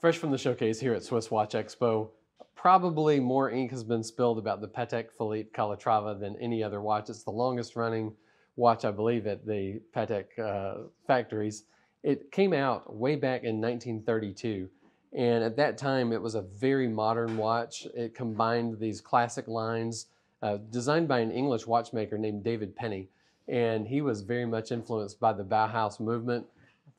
fresh from the showcase here at Swiss Watch Expo. Probably more ink has been spilled about the Patek Philippe Calatrava than any other watch. It's the longest running watch, I believe, at the Patek uh, factories. It came out way back in 1932. And at that time, it was a very modern watch. It combined these classic lines uh, designed by an English watchmaker named David Penney. And he was very much influenced by the Bauhaus movement.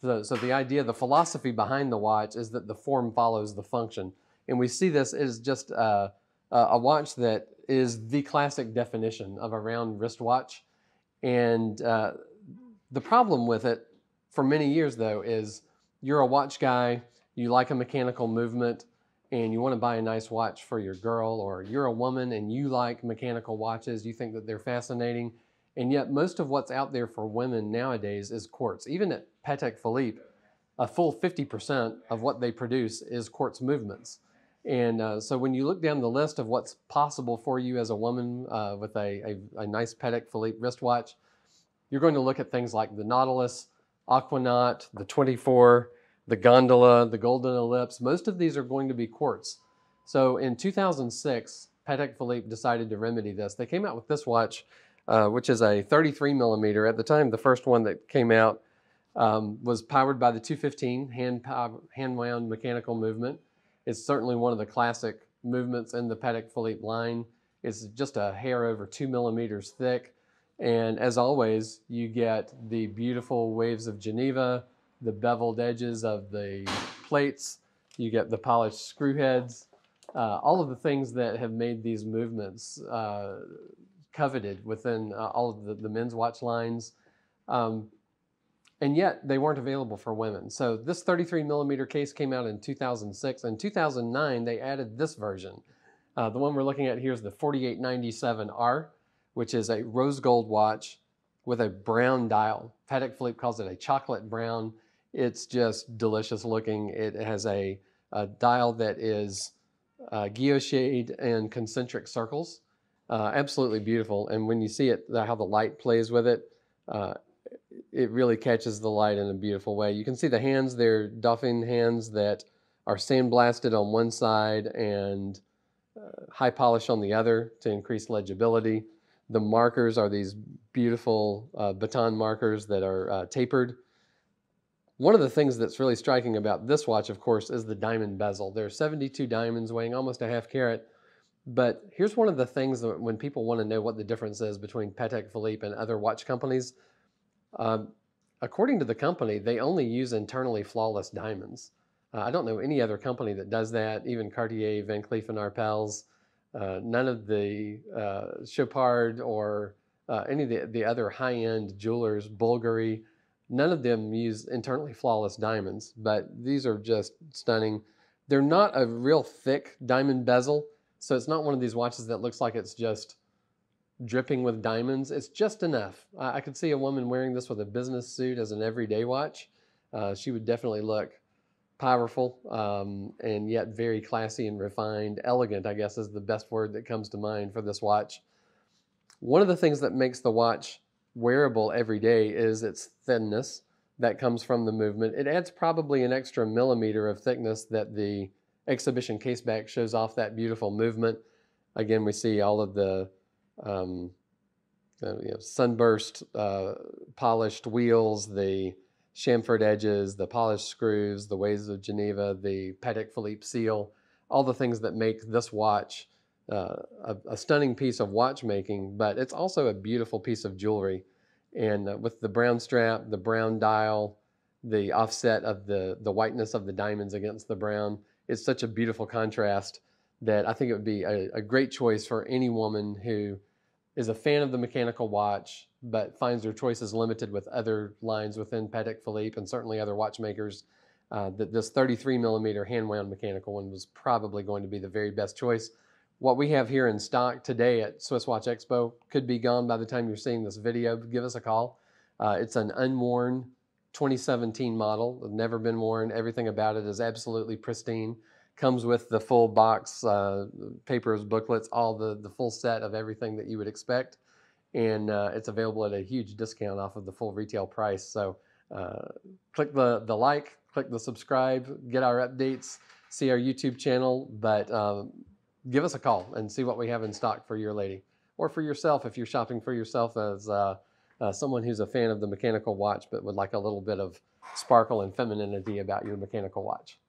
So, so the idea, the philosophy behind the watch is that the form follows the function. And we see this as just uh, a watch that is the classic definition of a round wristwatch. And uh, the problem with it for many years, though, is you're a watch guy, you like a mechanical movement, and you want to buy a nice watch for your girl, or you're a woman and you like mechanical watches, you think that they're fascinating, and yet most of what's out there for women nowadays is quartz. Even at Patek Philippe, a full 50% of what they produce is quartz movements. And uh, so when you look down the list of what's possible for you as a woman uh, with a, a, a, nice Patek Philippe wristwatch, you're going to look at things like the Nautilus, Aquanaut, the 24, the Gondola, the Golden Ellipse. Most of these are going to be quartz. So in 2006, Patek Philippe decided to remedy this. They came out with this watch, uh, which is a 33 millimeter. At the time, the first one that came out um, was powered by the 215 hand, hand wound mechanical movement. It's certainly one of the classic movements in the Patek Philippe line. It's just a hair over two millimeters thick. And as always, you get the beautiful waves of Geneva, the beveled edges of the plates, you get the polished screw heads, uh, all of the things that have made these movements uh, coveted within uh, all of the, the, men's watch lines. Um, and yet they weren't available for women. So this 33 millimeter case came out in 2006. In 2009, they added this version. Uh, the one we're looking at here is the 4897R, which is a rose gold watch with a brown dial. Patek Philippe calls it a chocolate brown. It's just delicious looking. It has a, a dial that is uh, in concentric circles. Uh, absolutely beautiful. And when you see it, how the light plays with it, uh, it really catches the light in a beautiful way. You can see the hands, they're Dauphine hands that are sandblasted on one side and uh, high polish on the other to increase legibility. The markers are these beautiful uh, baton markers that are uh, tapered. One of the things that's really striking about this watch, of course, is the diamond bezel. There are 72 diamonds weighing almost a half carat. But here's one of the things that when people want to know what the difference is between Patek Philippe and other watch companies, um, according to the company, they only use internally flawless diamonds. Uh, I don't know any other company that does that, even Cartier, Van Cleef & Arpels, uh, none of the uh, Chopard or uh, any of the, the other high-end jewelers, Bulgari, none of them use internally flawless diamonds, but these are just stunning. They're not a real thick diamond bezel, so it's not one of these watches that looks like it's just dripping with diamonds. It's just enough. I, I could see a woman wearing this with a business suit as an everyday watch. Uh, she would definitely look powerful um, and yet very classy and refined. Elegant, I guess, is the best word that comes to mind for this watch. One of the things that makes the watch wearable every day is its thinness that comes from the movement. It adds probably an extra millimeter of thickness that the exhibition caseback shows off that beautiful movement. Again, we see all of the um, uh, you know, sunburst uh, polished wheels, the chamfered edges, the polished screws, the waves of Geneva, the Patek Philippe seal, all the things that make this watch uh, a, a, stunning piece of watchmaking, but it's also a beautiful piece of jewelry. And uh, with the brown strap, the brown dial, the offset of the, the whiteness of the diamonds against the brown, it's such a beautiful contrast that I think it would be a, a great choice for any woman who is a fan of the mechanical watch, but finds their choices limited with other lines within Patek Philippe and certainly other watchmakers, uh, that this 33 millimeter hand wound mechanical one was probably going to be the very best choice. What we have here in stock today at Swiss Watch Expo could be gone by the time you're seeing this video. Give us a call. Uh, it's an unworn 2017 model, never been worn. Everything about it is absolutely pristine comes with the full box, uh, papers, booklets, all the, the full set of everything that you would expect. And uh, it's available at a huge discount off of the full retail price. So uh, click the, the like, click the subscribe, get our updates, see our YouTube channel, but um, give us a call and see what we have in stock for your lady or for yourself if you're shopping for yourself as uh, uh, someone who's a fan of the mechanical watch but would like a little bit of sparkle and femininity about your mechanical watch.